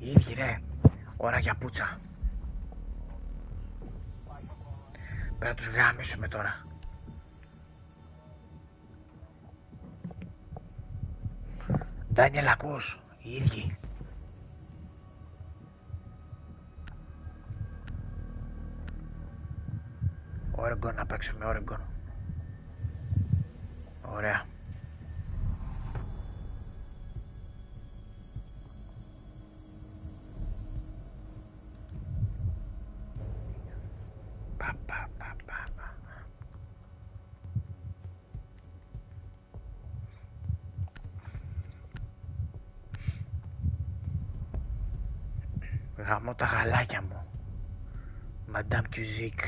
Οι ίδιοι ρε. Ώρα για πουτσα. Πρέπει να τους γάμισουμε τώρα. Ντάνιελ ακούς. Οι ίδιοι. Όρεγκον να παίξουμε Όρεγκον. Ωραία. Γαμώ τα γαλάκια μου. Madame Cusick.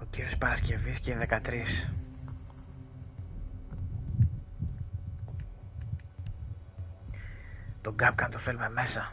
Ο κύριος Παρασκευής και οι 13. Τον Γκάπκαν το θέλουμε μέσα.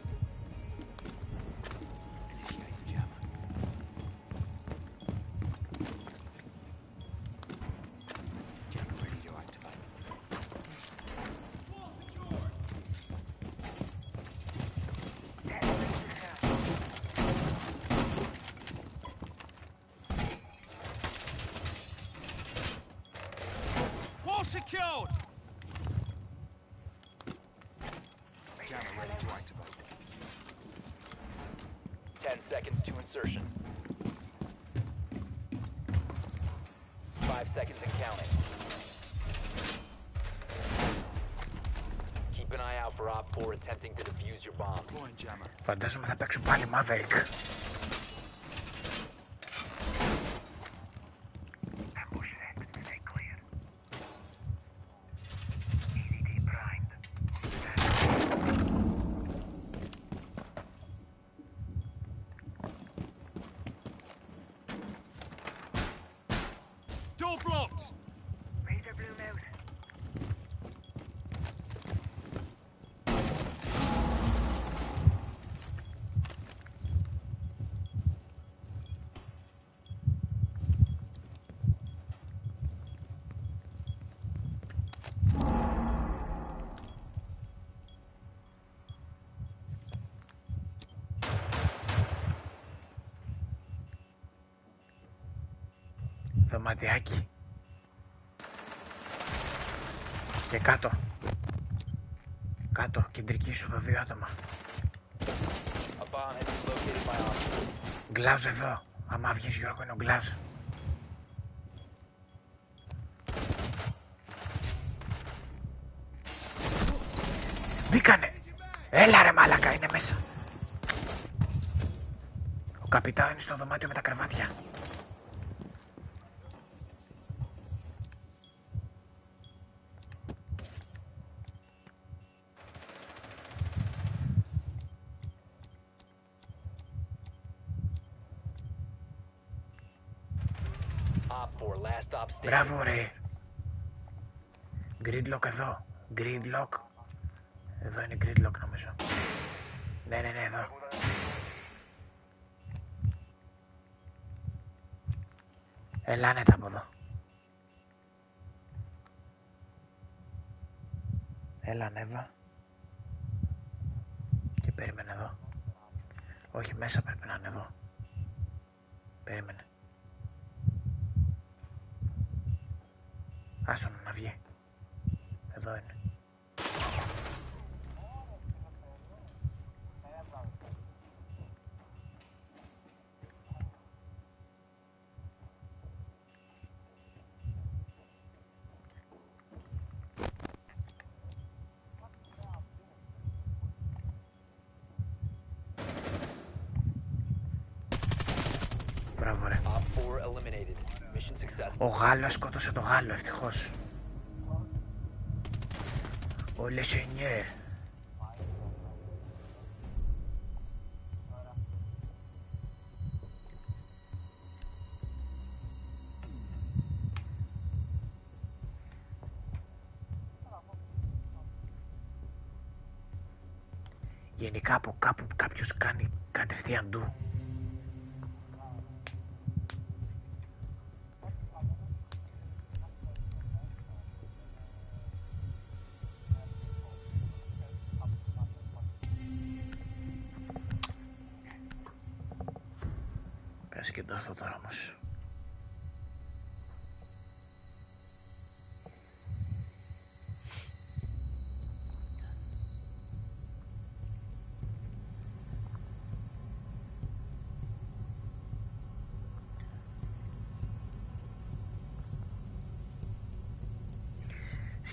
avec. Δωματιάκι. Και κάτω. Κάτω, κεντρική σου, δύο άτομα. A bomb has been located by Op 4. Γκλάζ εδώ. Άμα βγεις Γιώργο είναι ο Γκλάζ. Μπήκανε. Έλα ρε μάλακα, είναι μέσα. Ο καπιτάο είναι στο δωμάτιο με τα κρεβάτια. Μπράβο ρε. Gridlock εδώ. Gridlock. Εδώ είναι gridlock νομίζω. Ναι, ναι, ναι, εδώ. Ελάνετα από εδώ. Έλα ανέβα. Και περίμενε εδώ. Όχι μέσα πρέπει να ανεβώ. Περίμενε. Άστον να βγει. Εδώ είναι. Μπράβο ρε. Op 4 eliminated. Mission successful. Ο Γάλλος σκότωσε το Γάλλο, ευτυχώς. Ο Λεσενιέρ. Γενικά από κάπου κάποιος κάνει κατευθείαν ντου.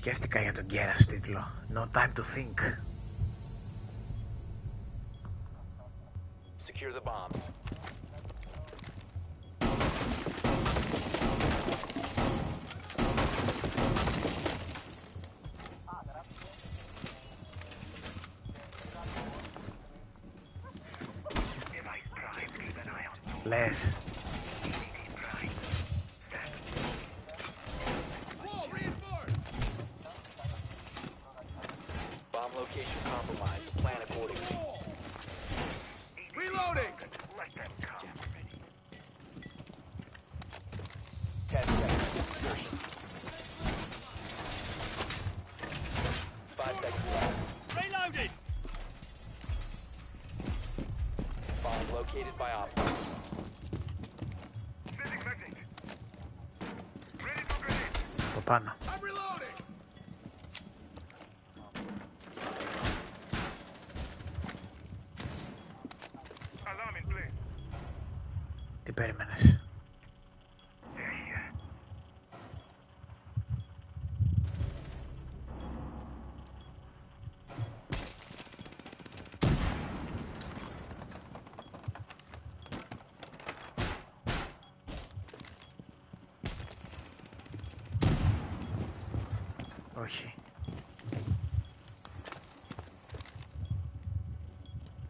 Σκέφτηκα για τον Κέρας τίτλο. No time to think. Secure the bombs. Λες. Located by Op. Από πάνω. I'm reloading. Τι περίμενες. Όχι.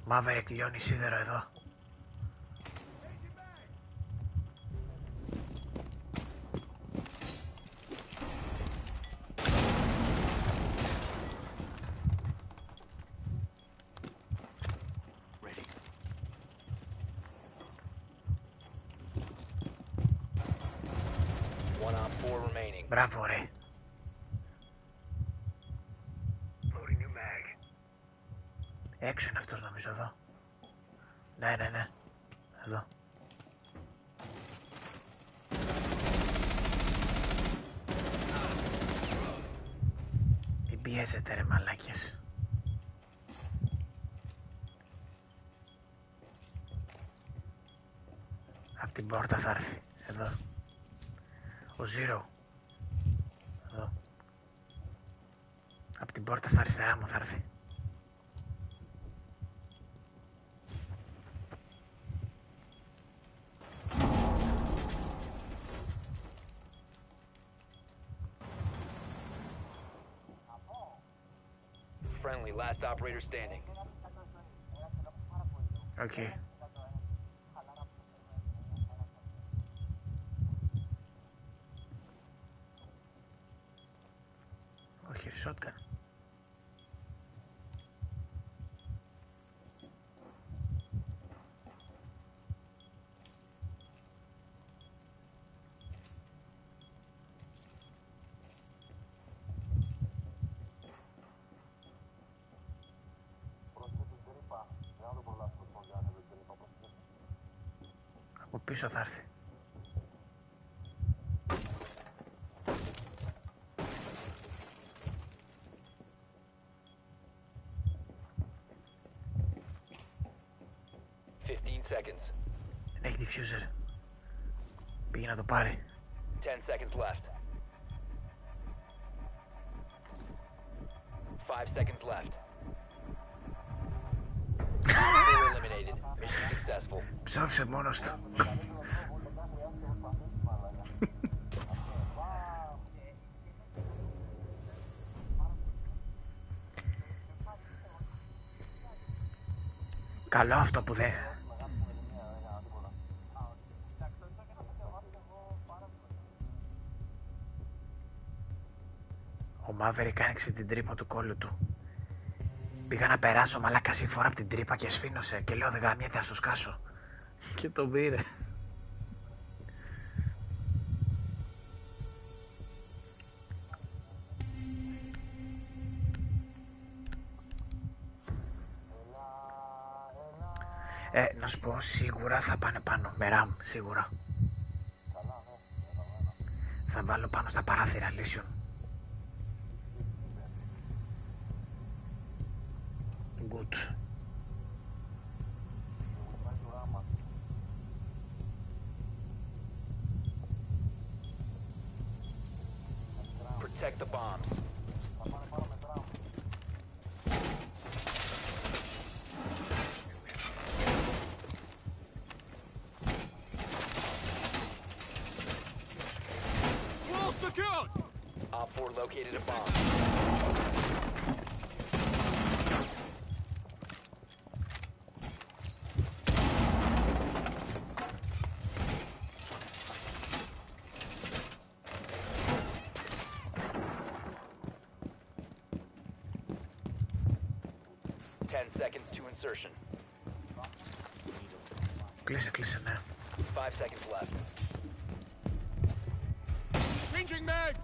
Μαύρη λιώνει σίδερο εδώ. Ready. One Op 4 remaining. Μπράβο ρε. Έξω είναι αυτός νομίζω εδώ. Ναι, ναι, ναι. Εδώ. Μην πιέζετε ρε μαλάκες. Απ' την πόρτα θα έρθει. Εδώ. Ο Zero. Εδώ. Απ' την πόρτα στα αριστερά μου θα έρθει. Okay. Πίσω θα έρθει. Fifteen seconds. Δεν έχει diffuser. Πήγε να το πάρει. Ten seconds left. Five seconds left. Four eliminated. Mission successful. Ψάφισε μόνος του. Καλό αυτό που δεν... Ο Μαύρικ άνοιξε την τρύπα του κόλλου του. Πήγα να περάσω μαλάκα φορά από την τρύπα και σφήνωσε και λέω δεν γαμιέται, ας το σκάσω. Και το πήρε. Πω, σίγουρα θα πάνε πάνω. Με ραμ, σίγουρα. Θα βάλω πάνω στα παράθυρα λύσεων. Good. Protect the bombs. 10 seconds to insertion. Now. 5 seconds left. Changing mags!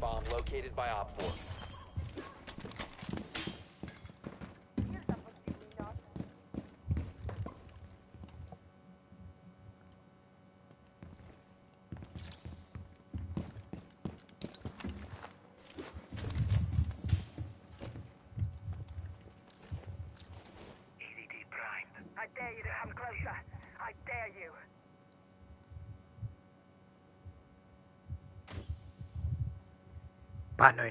Bomb located by Op 4. I dare you to come closer. I dare you. Paano?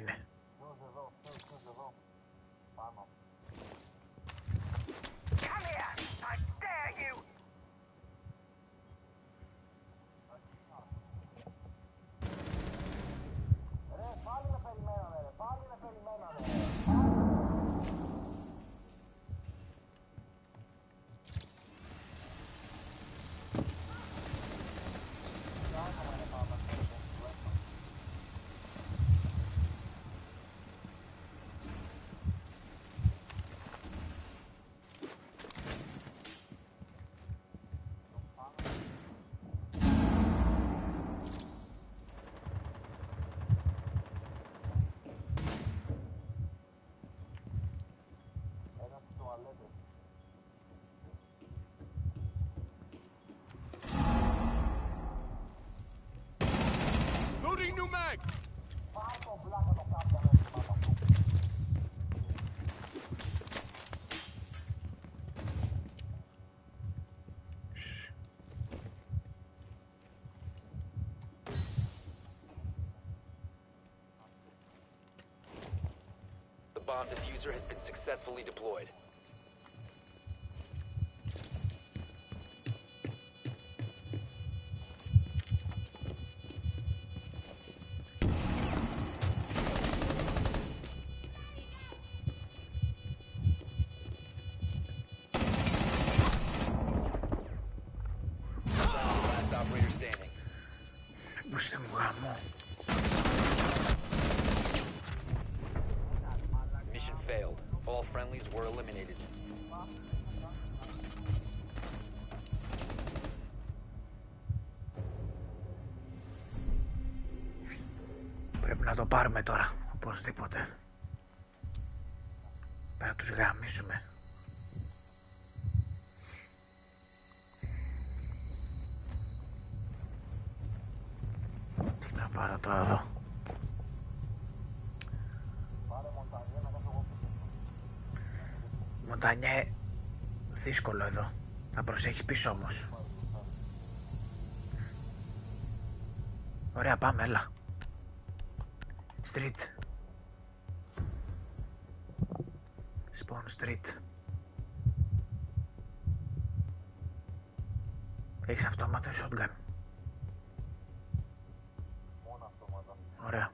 Bomb diffuser has been successfully deployed. Πάρω τώρα εδώ. Μοντανιέ, δύσκολο εδώ. Θα προσέχεις πίσω όμως. Ωραία, πάμε, έλα. Street. Spawn Street. Έχεις αυτόματο ή shotgun. Ωραία.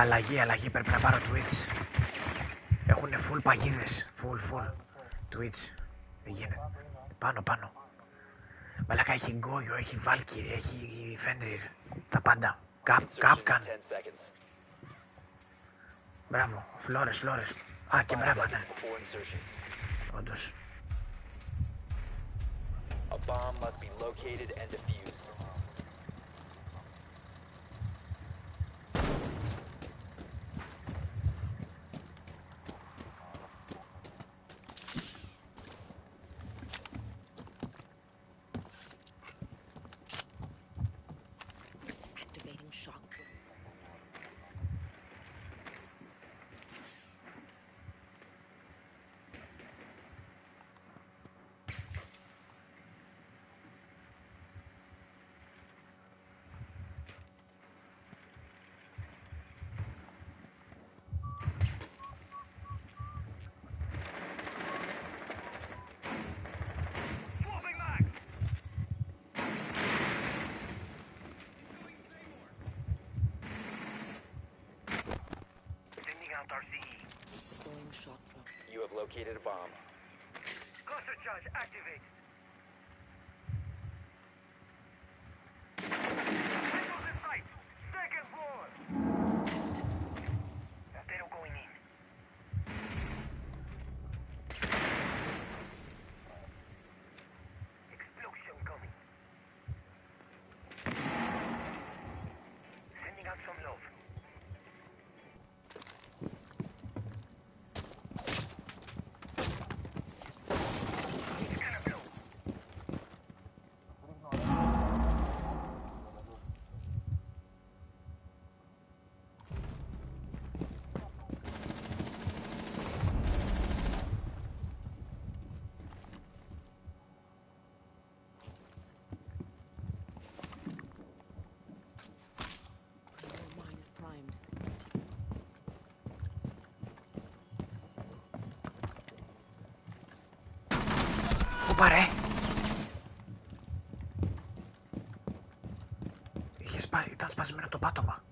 Αλλαγή, αλλαγή, πρέπει να πάρω Twitch. Έχουνε full παγίδες, full, full. Twitch, δεν γίνεται. Πάνω, πάνω. Μαλάκα έχει Γκόγιο, έχει Βάλκυρη, έχει Φένριρ. Τα πάντα. Καπ, Insertion κάπκαν. in 10 seconds. Μπράβο, φλόρες, φλόρες. Α, και 5 μπράβο, seconds ναι. before insertion. Όντως. A bomb must be located and defused. Out RCE. Shock drone. You have located a bomb. Cluster charge activate. Πάρε. Είχες πάρει, ήταν σπασμένο το πάτωμα.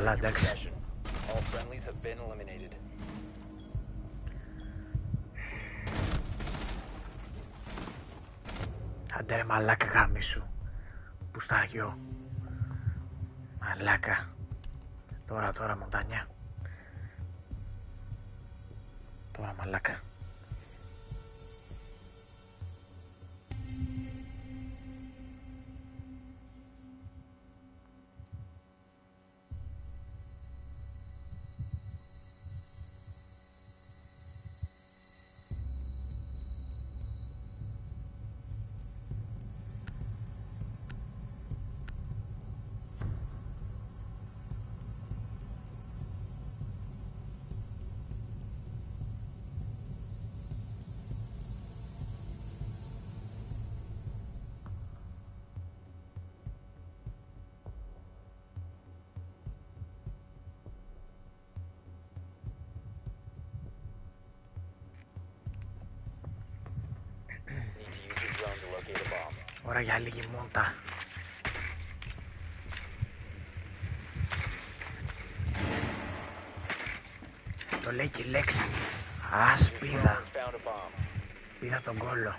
Καλά, in your εντάξει. possession. All friendlies have been eliminated. Άντε ρε μαλάκα γάμι σου. Πουσταριό. Μαλάκα. Τώρα, τώρα μοντανιά. Τώρα μαλάκα. Ώρα για λίγη μόντα. Το λέει και η λέξη. Ας Your drone πήδα. has found a bomb. Πήδα τον κόλλο.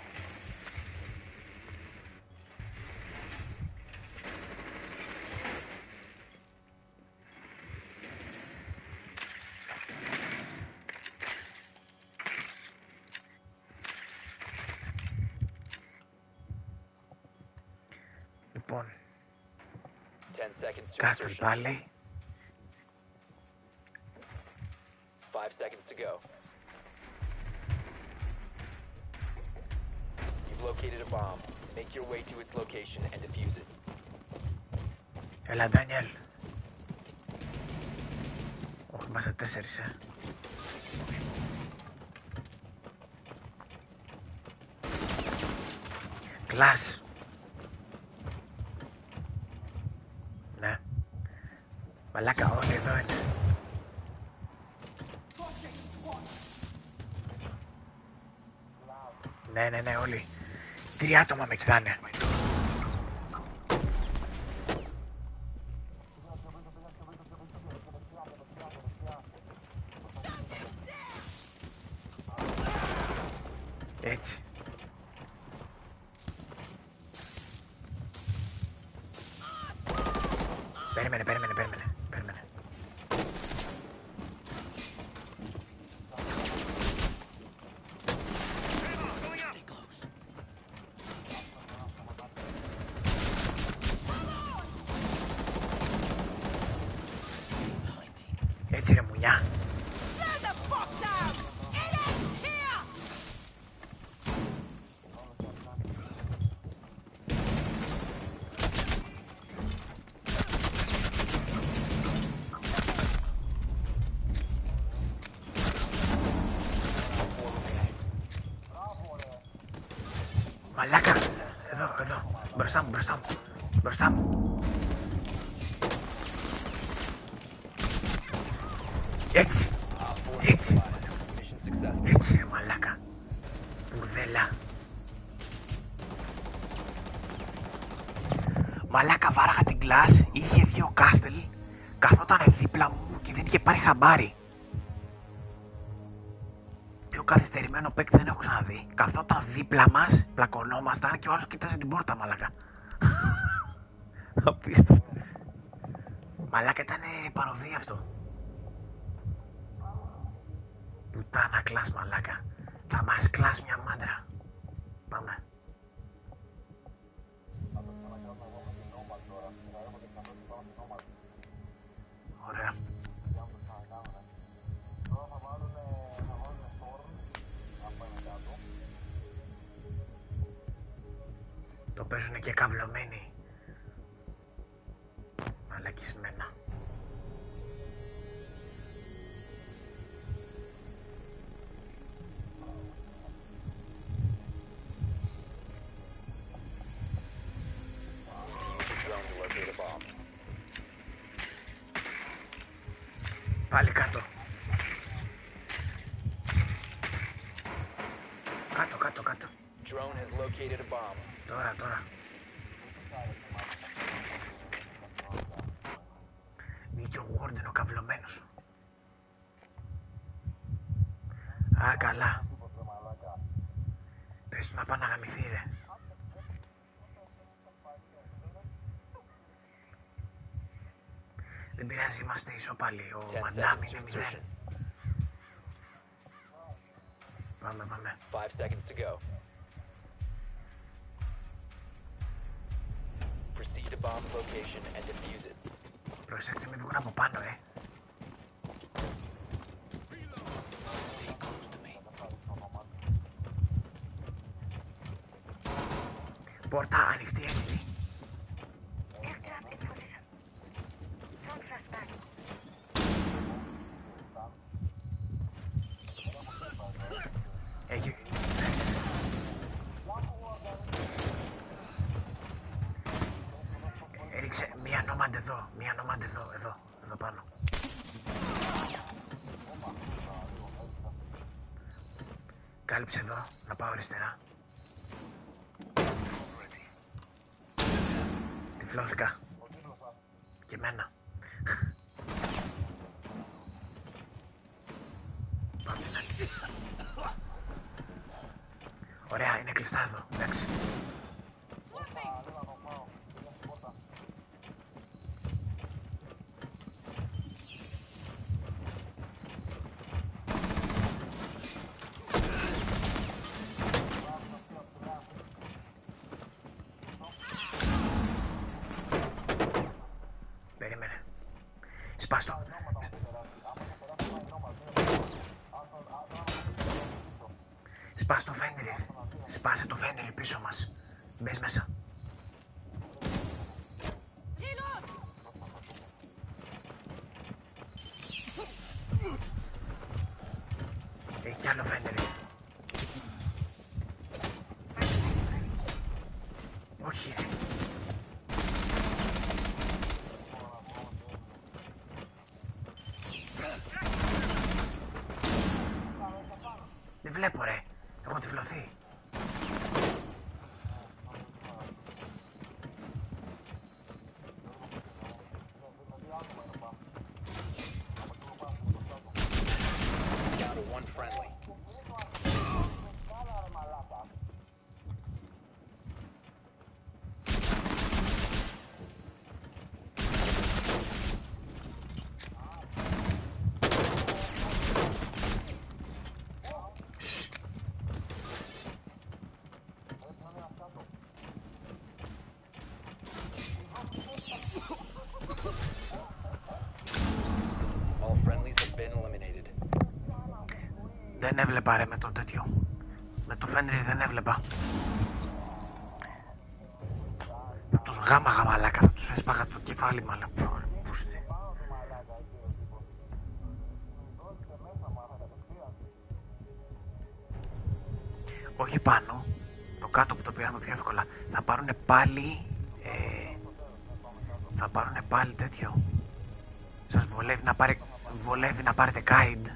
Λοιπόν, 10 seconds to Κάστελ insertion. πάλι. 5 seconds to go. You've located a bomb. Make your way to its location and defuse it. Έλα, Ντάνιελ. Όχι, είμαστε τέσσερις, ε. Κλάς. Μαλάκα, όλοι εδώ είναι. Ναι, ναι, ναι, όλοι. Τρία άτομα με κοιτάνε. Xin. Δεν είχε πάρει χαμπάρι. Πιο καθυστερημένο παίκτη δεν έχω ξαναδεί. Καθόταν δίπλα μας, πλακωνόμασταν και ο άλλος κοίταζε την πόρτα μαλάκα. Απίστευτο. Μαλάκα ήταν παροδία αυτό. Πουτάνα κλάς μαλάκα. Θα μας κλάς μια μάντρα. Το παίζουνε και καυλωμένοι. Δεν πειράζει, είμαστε ισοπαλοί. Ο 10 Μαντάμ seconds to είναι μηδέν. insertion. Πάμε, πάμε. 5 seconds to go. Proceed to bomb location and defuse it. Προσέξτε, μην βγουν από πάνω, ε. Πόρτα ανοιχτή, έτοιμη. Aircraft in position. Front flashback. Έχει... Έριξε μία νόμαντε εδώ, μία νόμαντε εδώ, εδώ, εδώ πάνω. Κάλυψε εδώ, να πάω αριστερά. Τυφλώθηκα. Και εμένα. Πάμε να αρχίσει. Ωραία, είναι κλειστά εδώ. Εντάξει. Friendly. Δεν έβλεπα ρε με το τέτοιο. Με το φέντερι δεν έβλεπα. Θα τους γάμαγα μαλάκα, θα τους έσπαγα το κεφάλι μαλάκα. Πούστε. Όχι πάνω, το κάτω που το πήραμε πιο εύκολα. Θα πάρουν πάλι... Ε, θα πάρουν πάλι τέτοιο. Σας βολεύει να, πάρει, βολεύει να πάρετε guide.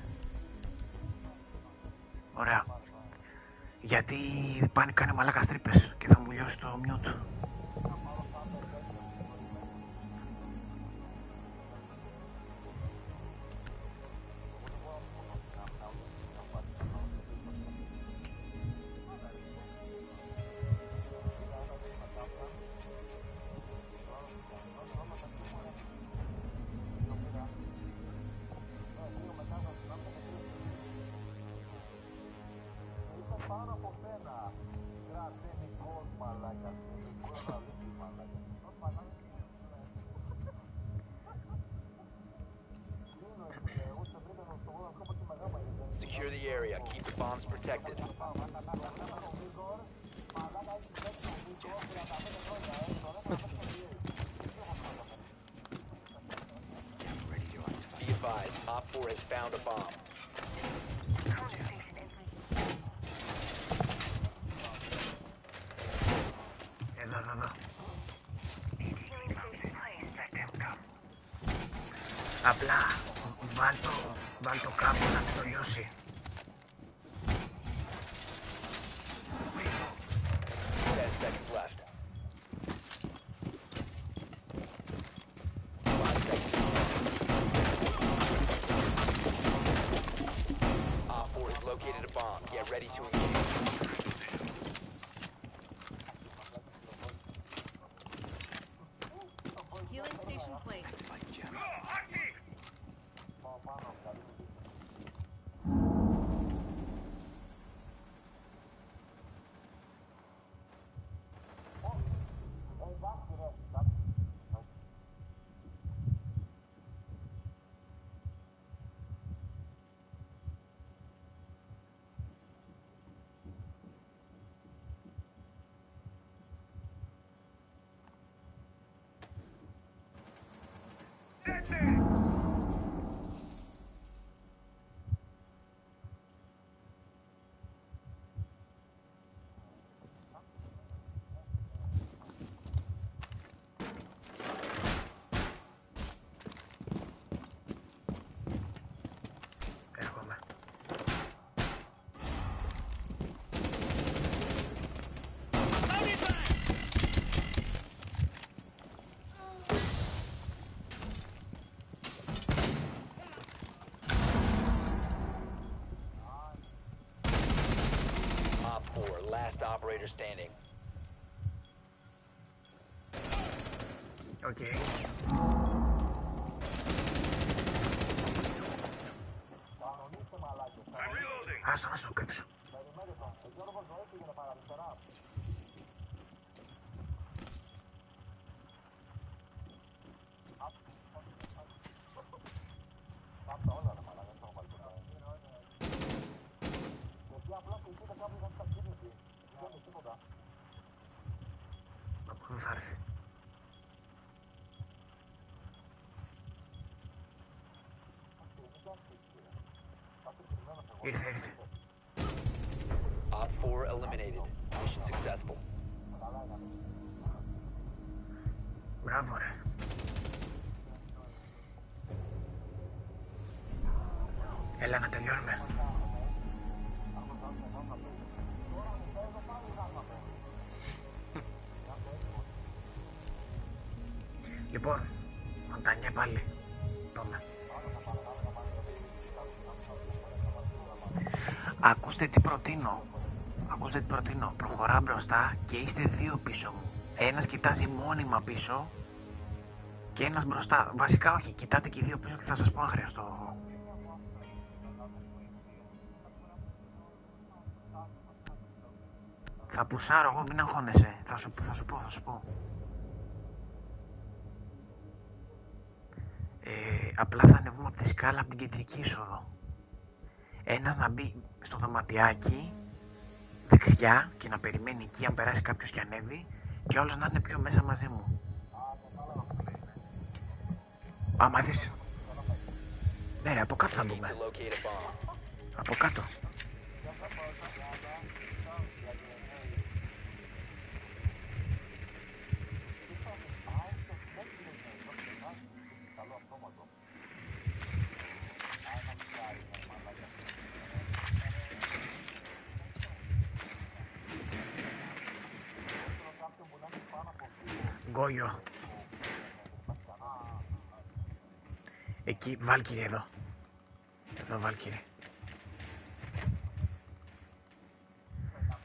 Area. Keep the bombs protected. Be advised, Op 4 has found a bomb. That's it. Standing. Ήρθε, ήρθε. Op 4 eliminated. Mission successful. Μπράβο, ρε. Έλα να τελειώνουμε. Λοιπόν, Μοντάνια πάλι. Πάμε. Ακούστε τι προτείνω. Ακούστε τι προτείνω. Προχωρά μπροστά και είστε δύο πίσω μου. Ένας κοιτάζει μόνιμα πίσω και ένας μπροστά. Βασικά όχι, κοιτάτε και οι δύο πίσω και θα σας πω αν χρειαστώ. Θα πουσάρω εγώ, μην αγχώνεσαι. Θα σου, θα σου πω, θα σου πω. Ε, απλά θα ανεβούμε από τη σκάλα από την κεντρική είσοδο. Ένας να μπει στο δωματιάκι δεξιά και να περιμένει εκεί αν περάσει κάποιος και ανέβει και όλος να είναι πιο μέσα μαζί μου. Άμα δεις. Ναι ρε, από κάτω θα Need μπούμε. to locate a bomb. Από κάτω. Γκόγιο. Εκεί, Βάλκυρη εδώ. Εδώ, Βάλκυρη.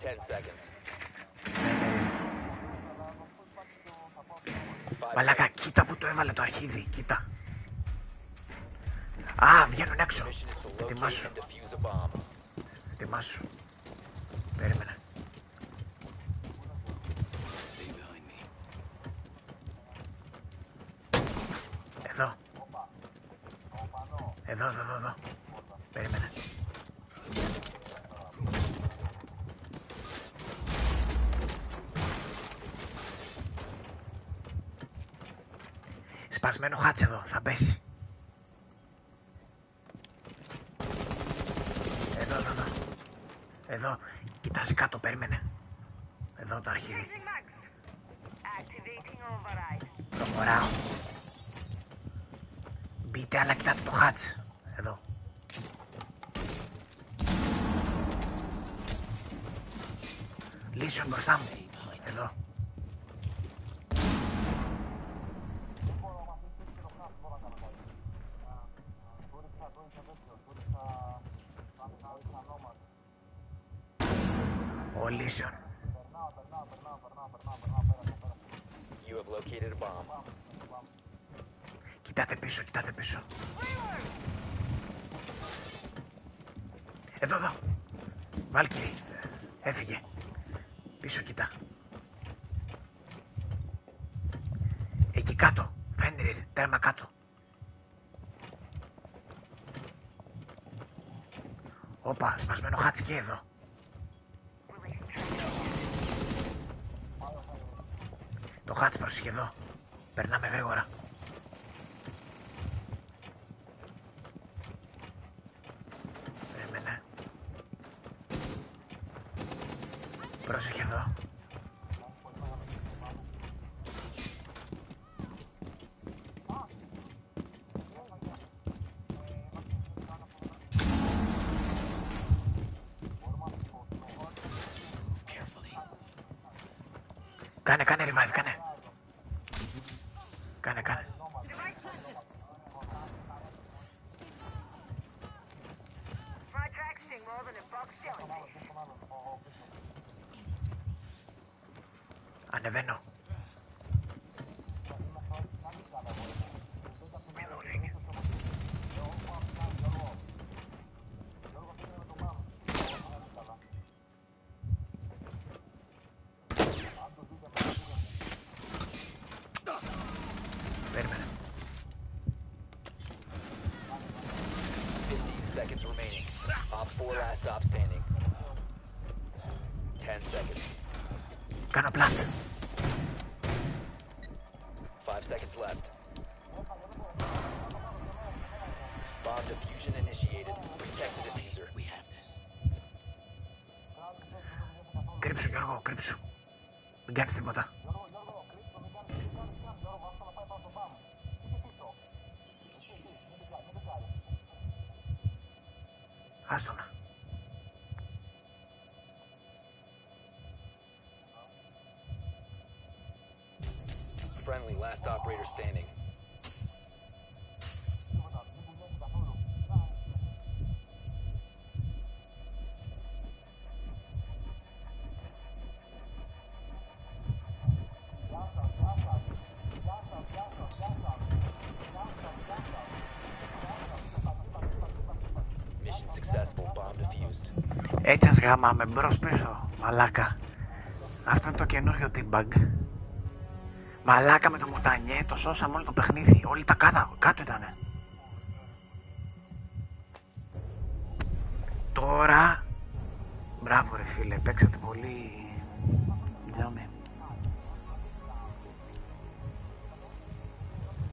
10 seconds. Five Μαλάκα, κοίτα που το έβαλε το αρχίδι, κοίτα. Α, βγαίνουν έξω. Mission is to locate Ετοιμάσου, and defuse a bomb. ετοιμάσου. Περίμενε. Εδώ. Εδώ, εδώ, εδώ, εδώ. Περίμενε. Σπασμένο χάτς εδώ, θα πέσει. Εδώ, εδώ, εδώ. Εδώ, κοιτάζει κάτω, περίμενε. Εδώ το αρχίδι. Changing mags. Activating override. Προχωράω. Μπείτε, αλλά κοιτάτε το χάτς. Εδώ. Λύσω μπροστά μου. Εδώ. Ο Λύσεων. You have located a bomb. Κοιτάτε πίσω, κοιτάτε πίσω. Εδώ, εδώ. Βάλκυρη. Έφυγε. Πίσω κοιτά. Εκεί κάτω. Φένριρ, τέρμα κάτω. Όπα, σπασμένο χάτς και εδώ. Το χάτς πρόσεχε εδώ. Περνάμε γρήγορα. Περίμενε. Πρόσεχε εδώ. Κρύψου Γιώργο, κρύψου. Μην κάνεις τίποτα. Έτσι ας γάμαμε μπρος πίσω, μαλάκα. Αυτό είναι το καινούριο teabag. Μαλάκα με το μουτανιέ, το σώσαμε όλο το παιχνίδι. Όλοι τα κάτω, κάτω ήτανε.